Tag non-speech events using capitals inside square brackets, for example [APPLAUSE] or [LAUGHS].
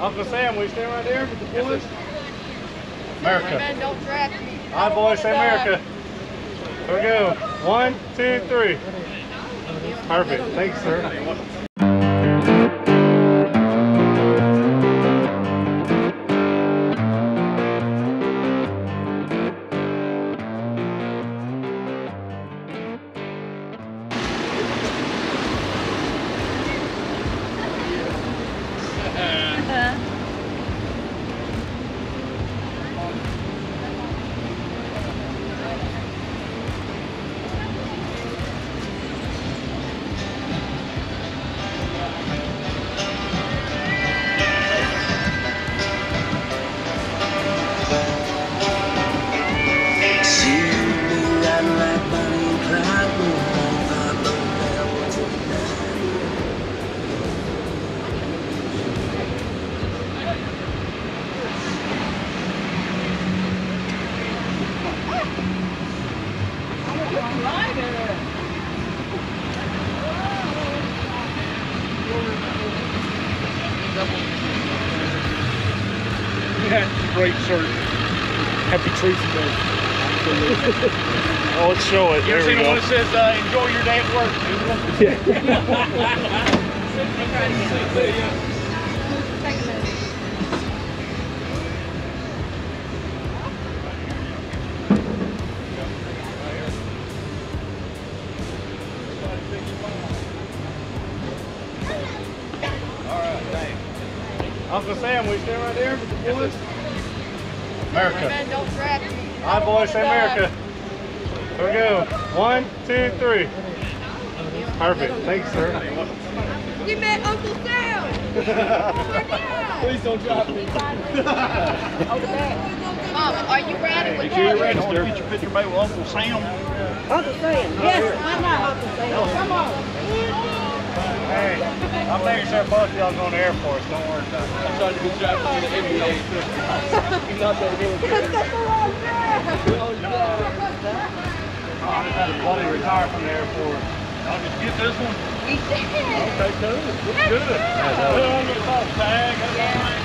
Uncle Sam, will you stand right there with the boys? America. Man, don't trap me. All right, boys, say America. Here we go. One, two, three. Perfect. Thanks, sir. Great shirt. Happy Tracy Day. oh, let's show it. You ever seen the one that says, uh, enjoy your day at work? [LAUGHS] [LAUGHS] Take Uncle Sam, will you stand right there with the boys? America. Man, don't trap me. All right, boys, say America. Here we go. One, two, three. Perfect. Thanks, sir. You met Uncle Sam. [LAUGHS] Please don't drop me. Mom, are you ready with Make sure you're ready. I get your picture made with Uncle Sam. Uncle Sam. Yes, I know Uncle Sam. Come on. Hey, I'm making sure both of y'all going to Air Force. Don't worry about it. I'm trying to get drafted to the NBA. He's not that good. [LAUGHS] Oh, I just had a buddy retire from the Air Force. I'll just get this one. He did. Okay, good. Good. Put it on the top tag. That's all right.